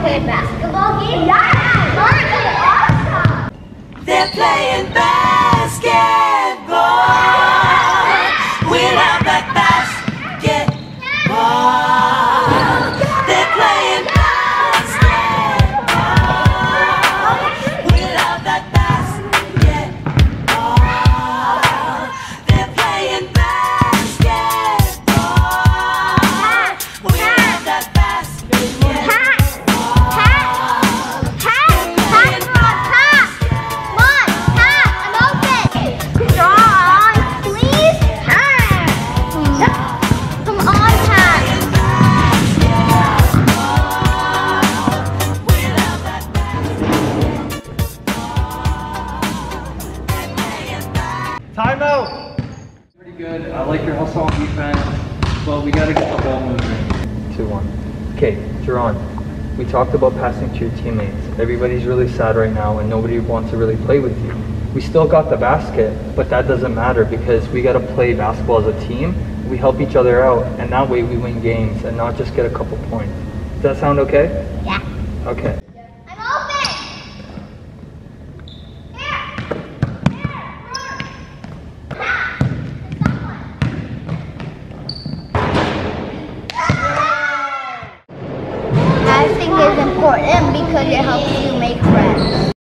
play basketball game? Yeah! Awesome! They're playing basketball. Timeout! Pretty good. I like your hustle on defense, but we got to get the ball moving. Two one. Okay, Jerron. We talked about passing to your teammates. Everybody's really sad right now, and nobody wants to really play with you. We still got the basket, but that doesn't matter because we got to play basketball as a team. We help each other out, and that way we win games and not just get a couple points. Does that sound okay? Yeah. Okay. important because it helps you make friends.